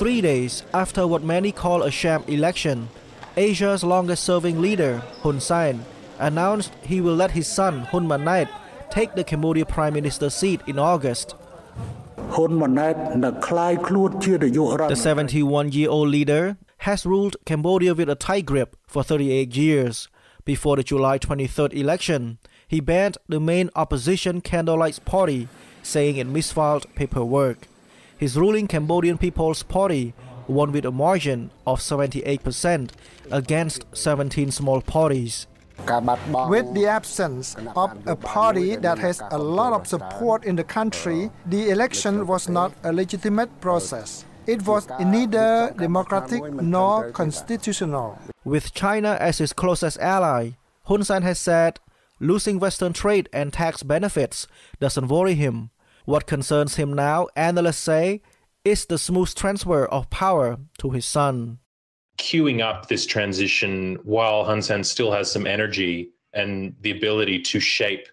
three days after what many call a sham election, Asia's longest serving leader, Hun Sen, announced he will let his son, Hun Manet, take the Cambodia Prime Minister seat in August. The 71 year old leader has ruled Cambodia with a tight grip for 38 years. Before the July 23rd election, he banned the main opposition Candlelight Party, saying it misfiled paperwork. His ruling Cambodian People's Party won with a margin of 78% against 17 small parties. With the absence of a party that has a lot of support in the country, the election was not a legitimate process. It was neither democratic nor constitutional. With China as his closest ally, Hun Sen has said losing Western trade and tax benefits doesn't worry him. What concerns him now, analysts say, is the smooth transfer of power to his son. Queuing up this transition while Hun Sen still has some energy and the ability to shape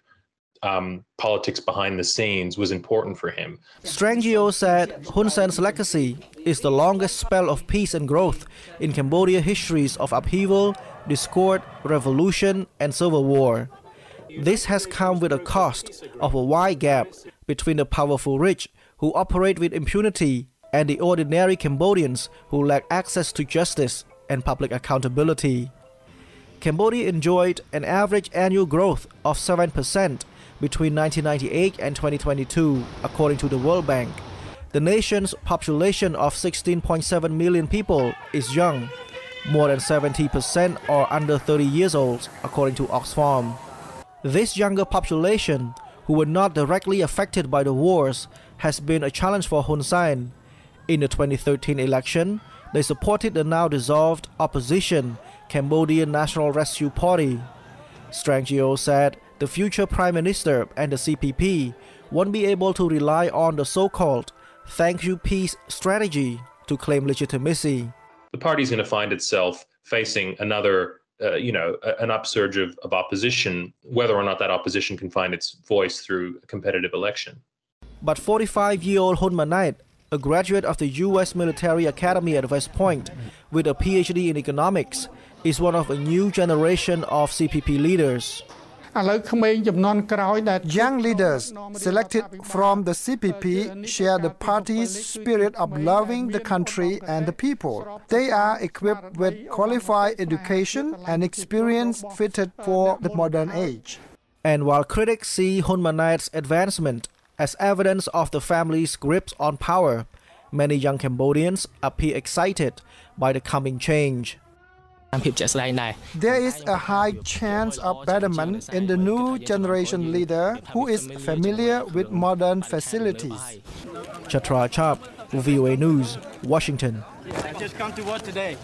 um, politics behind the scenes was important for him. Strangio said Hun Sen's legacy is the longest spell of peace and growth in Cambodia histories of upheaval, discord, revolution, and civil war. This has come with a cost of a wide gap between the powerful rich who operate with impunity and the ordinary Cambodians who lack access to justice and public accountability. Cambodia enjoyed an average annual growth of 7% between 1998 and 2022, according to the World Bank. The nation's population of 16.7 million people is young. More than 70% are under 30 years old, according to Oxfam. This younger population, who were not directly affected by the wars, has been a challenge for Hun Sen. In the 2013 election, they supported the now dissolved opposition Cambodian National Rescue Party. Strangio said the future Prime Minister and the CPP won't be able to rely on the so-called thank you peace strategy to claim legitimacy. The party is going to find itself facing another, uh, you know, an upsurge of, of opposition, whether or not that opposition can find its voice through a competitive election. But 45-year-old Hun Manet, a graduate of the U.S. Military Academy at West Point with a PhD in economics, is one of a new generation of CPP leaders. Young leaders selected from the CPP share the party's spirit of loving the country and the people. They are equipped with qualified education and experience fitted for the modern age. And while critics see Hun Manet's advancement as evidence of the family's grip on power, many young Cambodians appear excited by the coming change. There is a high chance of betterment in the new generation leader who is familiar with modern facilities. Chetra Chap, VOA News, Washington. I just come to work today.